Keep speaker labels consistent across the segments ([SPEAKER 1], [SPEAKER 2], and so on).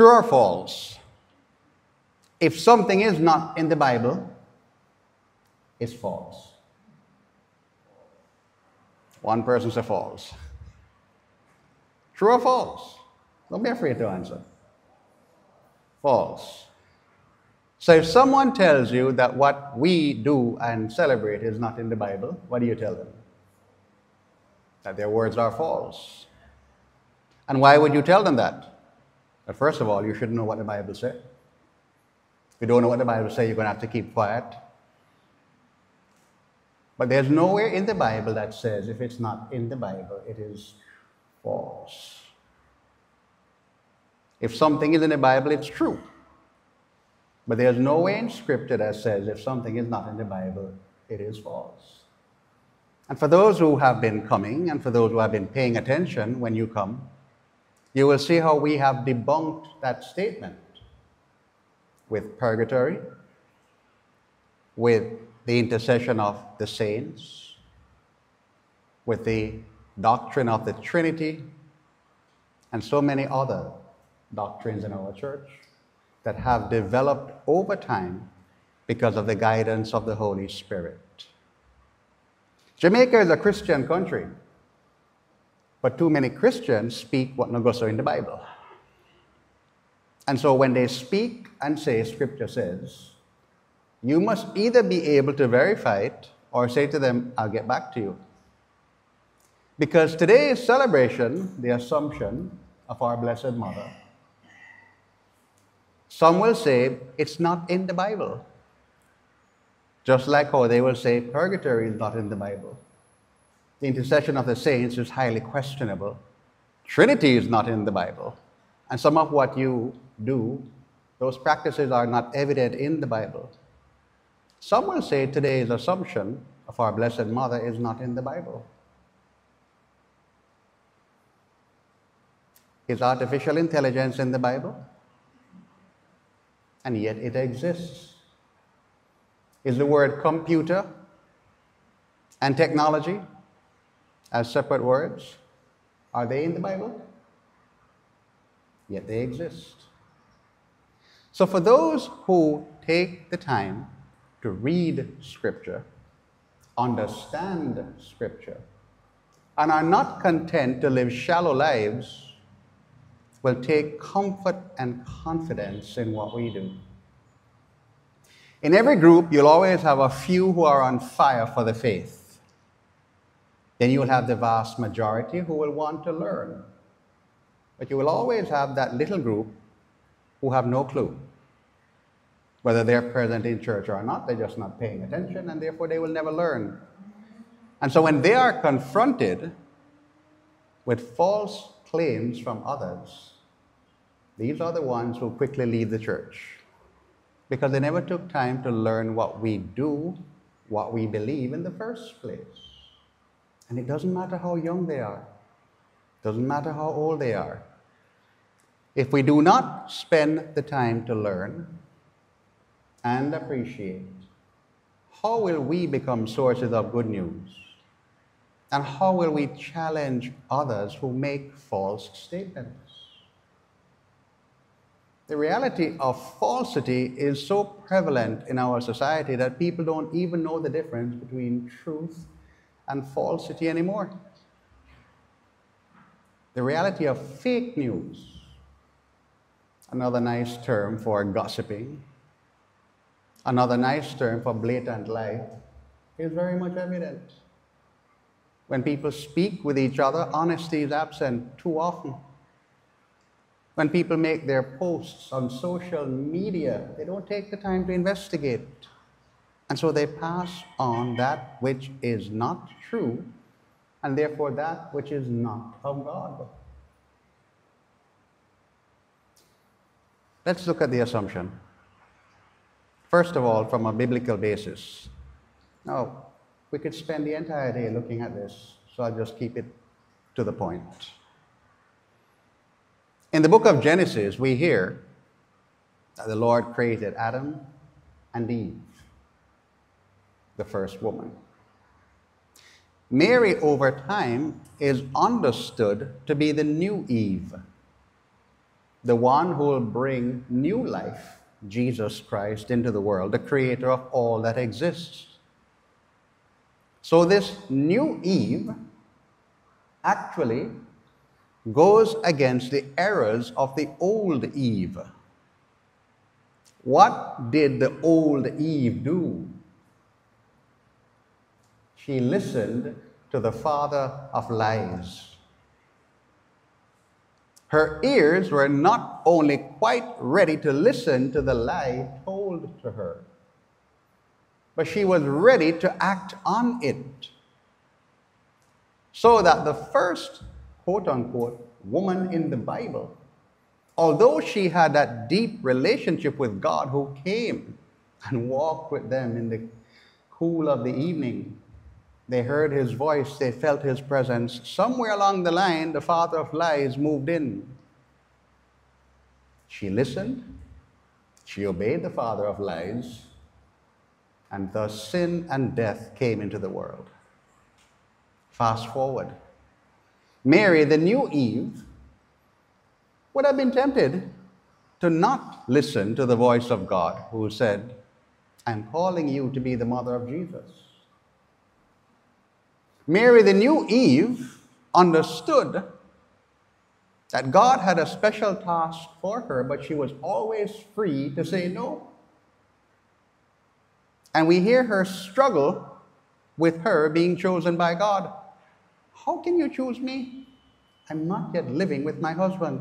[SPEAKER 1] True or false? If something is not in the Bible, it's false. One person says false. True or false? Don't be afraid to answer. False. So if someone tells you that what we do and celebrate is not in the Bible, what do you tell them? That their words are false. And why would you tell them that? But first of all, you should know what the Bible says. If you don't know what the Bible says, you're going to have to keep quiet. But there's nowhere in the Bible that says if it's not in the Bible, it is false. If something is in the Bible, it's true. But there's no way in Scripture that says if something is not in the Bible, it is false. And for those who have been coming and for those who have been paying attention when you come, you will see how we have debunked that statement with purgatory, with the intercession of the saints, with the doctrine of the Trinity, and so many other doctrines in our church that have developed over time because of the guidance of the Holy Spirit. Jamaica is a Christian country, but too many Christians speak what no goes in the Bible. And so when they speak and say, Scripture says, you must either be able to verify it or say to them, I'll get back to you. Because today's celebration, the Assumption of our Blessed Mother, some will say it's not in the Bible. Just like how they will say purgatory is not in the Bible. The intercession of the saints is highly questionable. Trinity is not in the Bible. And some of what you do, those practices are not evident in the Bible. Some will say today's assumption of our Blessed Mother is not in the Bible. Is artificial intelligence in the Bible? And yet it exists. Is the word computer and technology as separate words? Are they in the Bible? Yet they exist. So, for those who take the time to read Scripture, understand Scripture, and are not content to live shallow lives, will take comfort and confidence in what we do. In every group, you'll always have a few who are on fire for the faith. Then you'll have the vast majority who will want to learn. But you will always have that little group who have no clue. Whether they're present in church or not, they're just not paying attention, and therefore they will never learn. And so when they are confronted with false claims from others, these are the ones who quickly leave the church because they never took time to learn what we do, what we believe in the first place. And it doesn't matter how young they are, doesn't matter how old they are. If we do not spend the time to learn and appreciate, how will we become sources of good news? And how will we challenge others who make false statements? The reality of falsity is so prevalent in our society that people don't even know the difference between truth and falsity anymore. The reality of fake news another nice term for gossiping, another nice term for blatant lie, is very much evident. When people speak with each other, honesty is absent too often. When people make their posts on social media, they don't take the time to investigate. And so they pass on that which is not true, and therefore that which is not of God. Let's look at the assumption. First of all, from a biblical basis. Now, we could spend the entire day looking at this, so I'll just keep it to the point. In the book of Genesis, we hear that the Lord created Adam and Eve, the first woman. Mary, over time, is understood to be the new Eve the one who will bring new life, Jesus Christ, into the world, the creator of all that exists. So, this new Eve actually goes against the errors of the old Eve. What did the old Eve do? She listened to the father of lies. Her ears were not only quite ready to listen to the lie told to her, but she was ready to act on it. So that the first quote unquote woman in the Bible, although she had that deep relationship with God who came and walked with them in the cool of the evening, they heard his voice, they felt his presence. Somewhere along the line, the father of lies moved in. She listened, she obeyed the father of lies, and thus sin and death came into the world. Fast forward. Mary, the new Eve, would have been tempted to not listen to the voice of God who said, I'm calling you to be the mother of Jesus. Mary, the new Eve, understood that God had a special task for her, but she was always free to say no. And we hear her struggle with her being chosen by God. How can you choose me? I'm not yet living with my husband.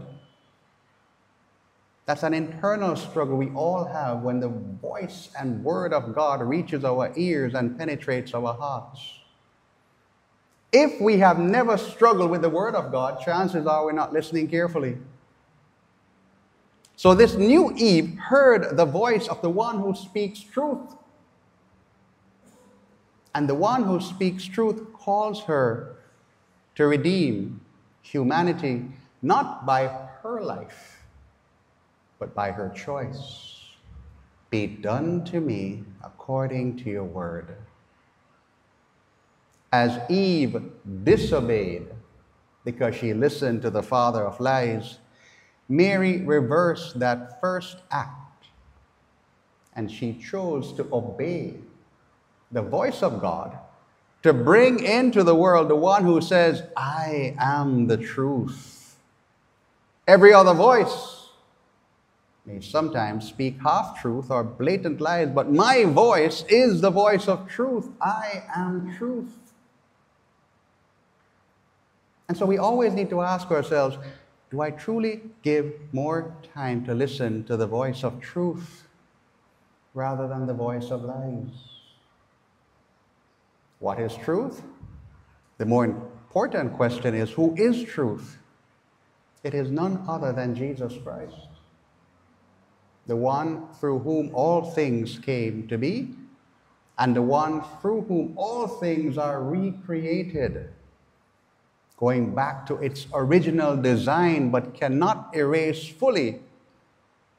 [SPEAKER 1] That's an internal struggle we all have when the voice and word of God reaches our ears and penetrates our hearts. If we have never struggled with the Word of God, chances are we're not listening carefully. So this new Eve heard the voice of the one who speaks truth. And the one who speaks truth calls her to redeem humanity not by her life, but by her choice. Be done to me according to your word as Eve disobeyed because she listened to the father of lies, Mary reversed that first act and she chose to obey the voice of God to bring into the world the one who says, I am the truth. Every other voice may sometimes speak half truth or blatant lies, but my voice is the voice of truth. I am truth. And so we always need to ask ourselves do I truly give more time to listen to the voice of truth rather than the voice of lies? What is truth? The more important question is who is truth? It is none other than Jesus Christ, the one through whom all things came to be, and the one through whom all things are recreated going back to its original design, but cannot erase fully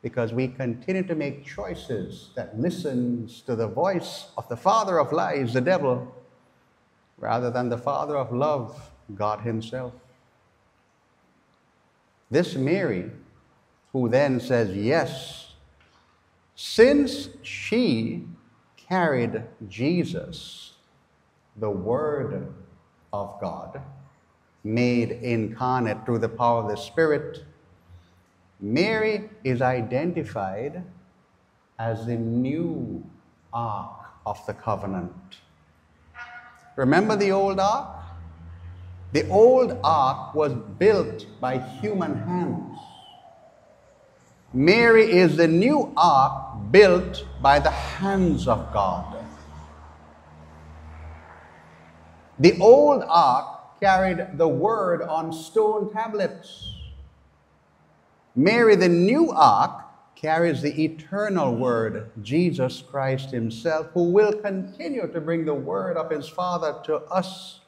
[SPEAKER 1] because we continue to make choices that listens to the voice of the father of lies, the devil, rather than the father of love, God himself. This Mary, who then says yes, since she carried Jesus, the Word of God, made incarnate through the power of the Spirit, Mary is identified as the new Ark of the Covenant. Remember the old Ark? The old Ark was built by human hands. Mary is the new Ark built by the hands of God. The old Ark carried the word on stone tablets. Mary, the new ark, carries the eternal word, Jesus Christ Himself, who will continue to bring the word of His Father to us,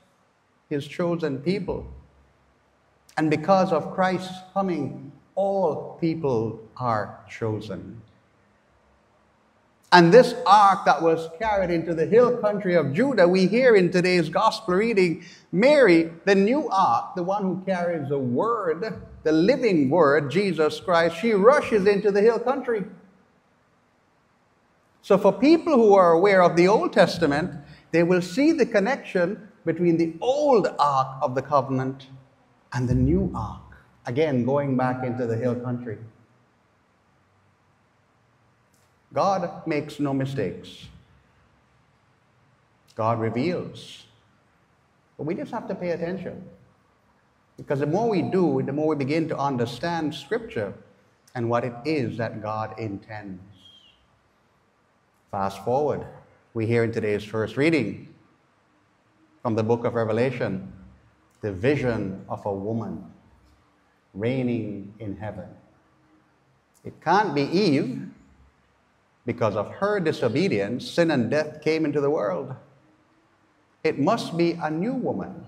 [SPEAKER 1] His chosen people. And because of Christ's coming, all people are chosen. And this ark that was carried into the hill country of Judah, we hear in today's gospel reading Mary, the new ark, the one who carries the word, the living word, Jesus Christ, she rushes into the hill country. So, for people who are aware of the Old Testament, they will see the connection between the old ark of the covenant and the new ark. Again, going back into the hill country. God makes no mistakes. God reveals. But we just have to pay attention. Because the more we do, the more we begin to understand Scripture and what it is that God intends. Fast forward, we hear in today's first reading from the book of Revelation the vision of a woman reigning in heaven. It can't be Eve because of her disobedience, sin and death came into the world. It must be a new woman.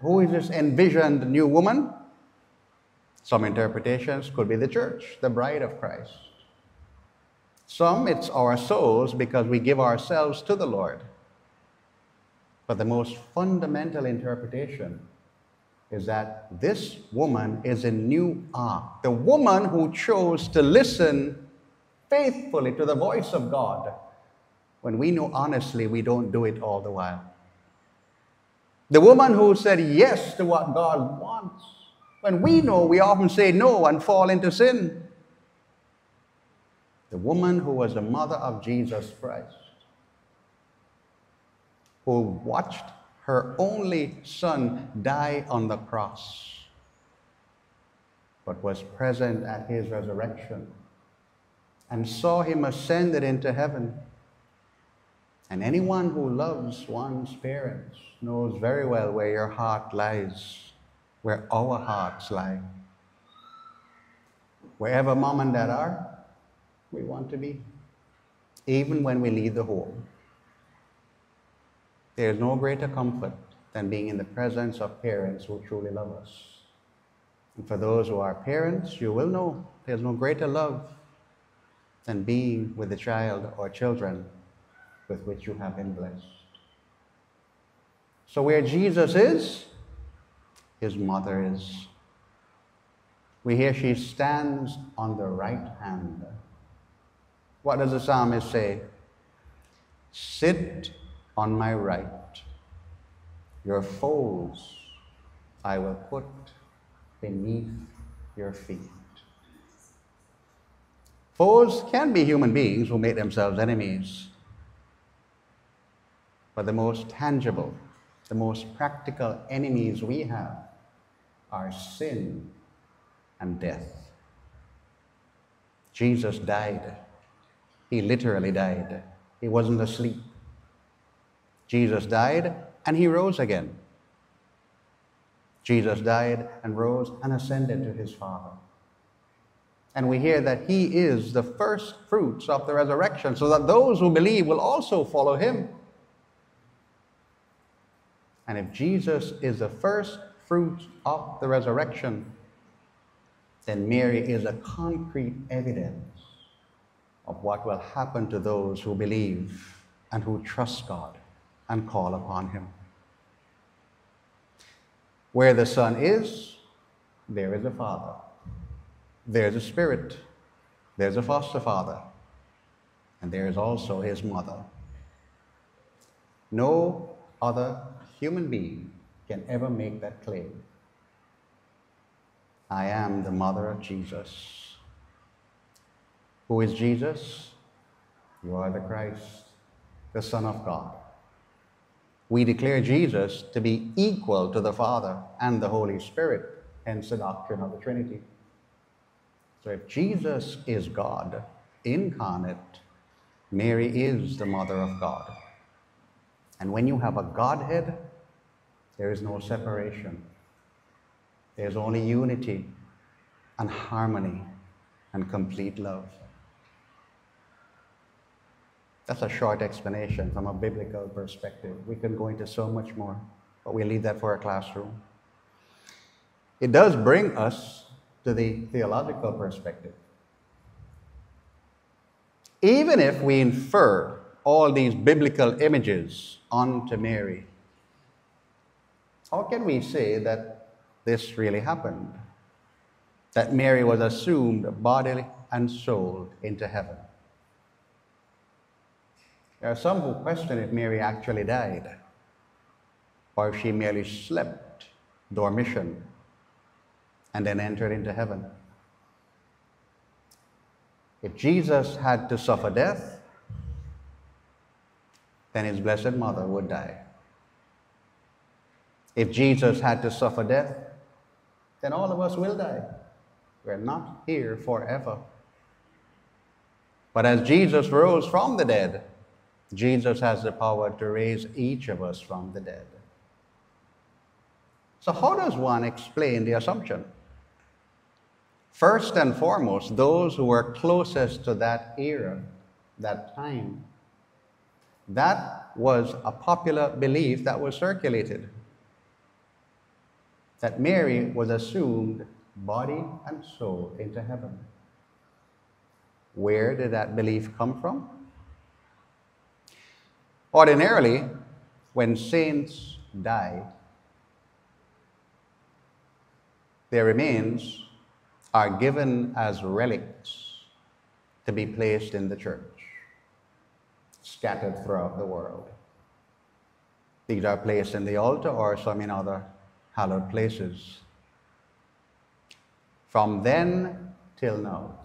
[SPEAKER 1] Who is this envisioned new woman? Some interpretations could be the church, the bride of Christ. Some, it's our souls because we give ourselves to the Lord. But the most fundamental interpretation is that this woman is a new ark. The woman who chose to listen faithfully to the voice of God when we know honestly we don't do it all the while. The woman who said yes to what God wants when we know we often say no and fall into sin. The woman who was the mother of Jesus Christ, who watched her only son die on the cross, but was present at his resurrection and saw him ascended into heaven. And anyone who loves one's parents knows very well where your heart lies, where our hearts lie. Wherever mom and dad are, we want to be, even when we leave the home. There is no greater comfort than being in the presence of parents who truly love us. And for those who are parents, you will know there's no greater love than being with the child or children with which you have been blessed. So, where Jesus is, his mother is. We hear she stands on the right hand. What does the psalmist say? Sit on my right. Your foes I will put beneath your feet. Foes can be human beings who make themselves enemies. But the most tangible, the most practical enemies we have are sin and death. Jesus died. He literally died. He wasn't asleep. Jesus died and he rose again. Jesus died and rose and ascended to his Father. And we hear that he is the first fruits of the resurrection, so that those who believe will also follow him. And if Jesus is the first fruits of the resurrection, then Mary is a concrete evidence of what will happen to those who believe and who trust God and call upon him. Where the Son is, there is a Father. There's a spirit, there's a foster father, and there is also his mother. No other human being can ever make that claim. I am the mother of Jesus. Who is Jesus? You are the Christ, the Son of God. We declare Jesus to be equal to the Father and the Holy Spirit, hence the doctrine of the Trinity. So if Jesus is God incarnate, Mary is the mother of God. And when you have a Godhead, there is no separation. There's only unity and harmony and complete love. That's a short explanation from a biblical perspective. We can go into so much more, but we leave that for a classroom. It does bring us to the theological perspective. Even if we infer all these biblical images onto Mary, how can we say that this really happened? That Mary was assumed body and soul into heaven? There are some who question if Mary actually died or if she merely slept dormition and then entered into heaven. If Jesus had to suffer death, then his blessed mother would die. If Jesus had to suffer death, then all of us will die. We're not here forever. But as Jesus rose from the dead, Jesus has the power to raise each of us from the dead. So, how does one explain the assumption? First and foremost, those who were closest to that era, that time, that was a popular belief that was circulated that Mary was assumed body and soul into heaven. Where did that belief come from? Ordinarily, when saints die, their remains are given as relics to be placed in the church, scattered throughout the world. These are placed in the altar or some in other hallowed places. From then till now,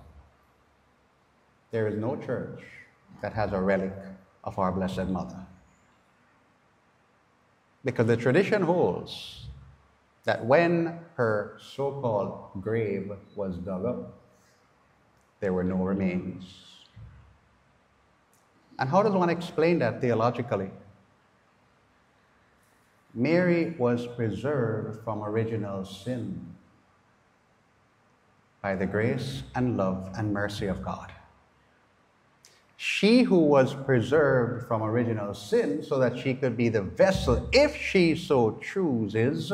[SPEAKER 1] there is no church that has a relic of our Blessed Mother. Because the tradition holds that when her so called grave was dug up, there were no remains. And how does one explain that theologically? Mary was preserved from original sin by the grace and love and mercy of God. She who was preserved from original sin so that she could be the vessel, if she so chooses,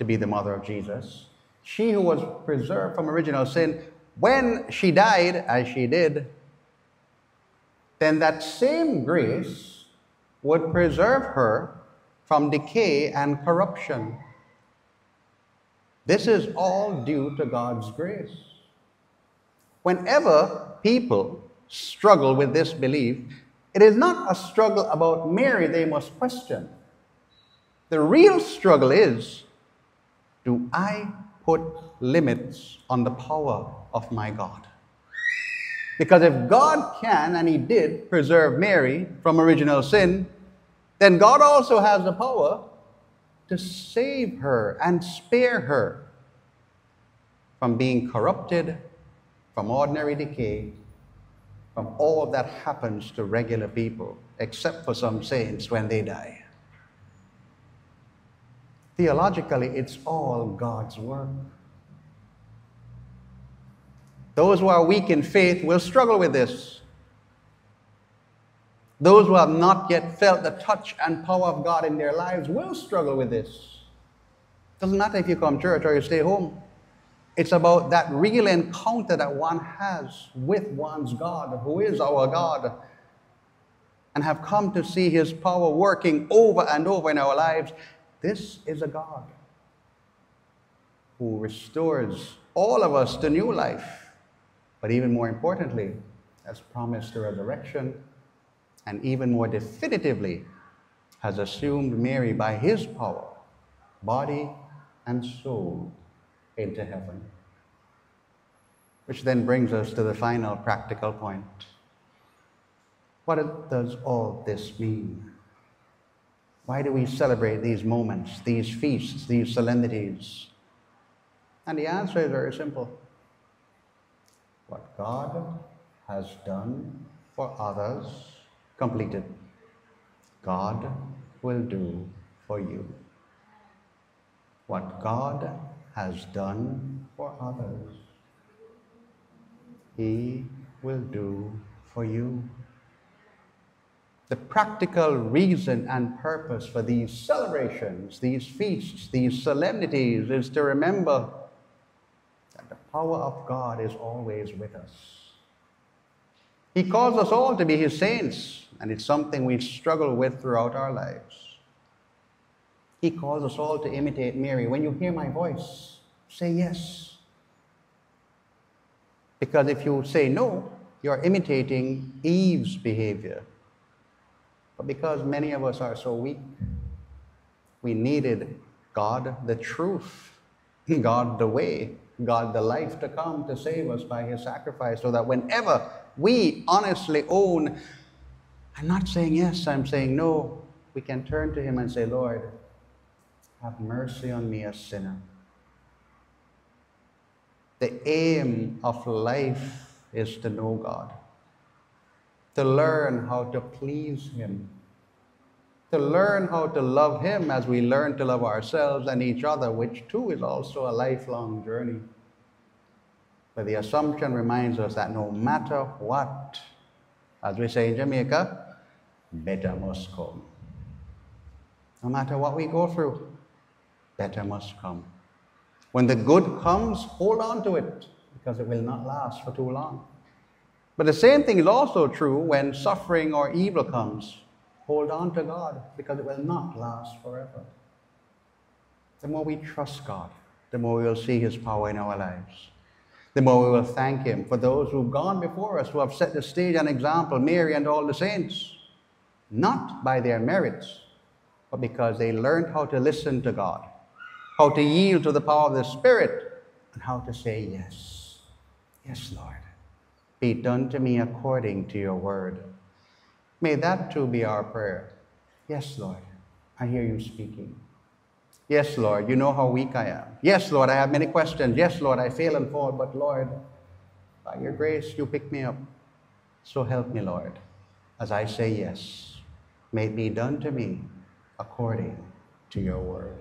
[SPEAKER 1] to be the mother of Jesus. She who was preserved from original sin, when she died, as she did, then that same grace would preserve her from decay and corruption. This is all due to God's grace. Whenever people struggle with this belief, it is not a struggle about Mary they must question. The real struggle is do I put limits on the power of my God? Because if God can, and He did, preserve Mary from original sin, then God also has the power to save her and spare her from being corrupted, from ordinary decay, from all that happens to regular people, except for some saints when they die. Theologically, it's all God's work. Those who are weak in faith will struggle with this. Those who have not yet felt the touch and power of God in their lives will struggle with this. Doesn't matter if you come to church or you stay home. It's about that real encounter that one has with one's God, who is our God, and have come to see his power working over and over in our lives. This is a God who restores all of us to new life, but even more importantly, has promised the resurrection and even more definitively has assumed Mary by his power, body and soul, into heaven. Which then brings us to the final practical point. What does all this mean? Why do we celebrate these moments, these feasts, these solemnities? And the answer is very simple. What God has done for others completed. God will do for you what God has done for others. He will do for you. The practical reason and purpose for these celebrations, these feasts, these solemnities is to remember that the power of God is always with us He calls us all to be His saints, and it's something we struggle with throughout our lives. He calls us all to imitate Mary. When you hear my voice, say yes. Because if you say no, you're imitating Eve's behavior. But because many of us are so weak, we needed God the truth, God the way, God the life to come to save us by his sacrifice, so that whenever we honestly own, I'm not saying yes, I'm saying no, we can turn to him and say, Lord, have mercy on me, a sinner. The aim of life is to know God, to learn how to please Him, to learn how to love Him as we learn to love ourselves and each other, which too is also a lifelong journey. But the assumption reminds us that no matter what, as we say in Jamaica, better must come. No matter what we go through, better must come. When the good comes, hold on to it because it will not last for too long. But the same thing is also true when suffering or evil comes. Hold on to God because it will not last forever. The more we trust God, the more we will see His power in our lives. The more we will thank Him for those who've gone before us, who have set the stage and example, Mary and all the saints, not by their merits, but because they learned how to listen to God how to yield to the power of the Spirit, and how to say yes. Yes, Lord. Be done to me according to your word. May that too be our prayer. Yes, Lord. I hear you speaking. Yes, Lord, you know how weak I am. Yes, Lord, I have many questions. Yes, Lord, I fail and fall, but Lord, by your grace, you pick me up. So help me, Lord, as I say yes. May it be done to me according to your word.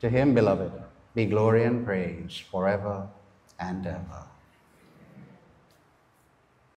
[SPEAKER 1] To him, beloved, be glory and praise forever and ever.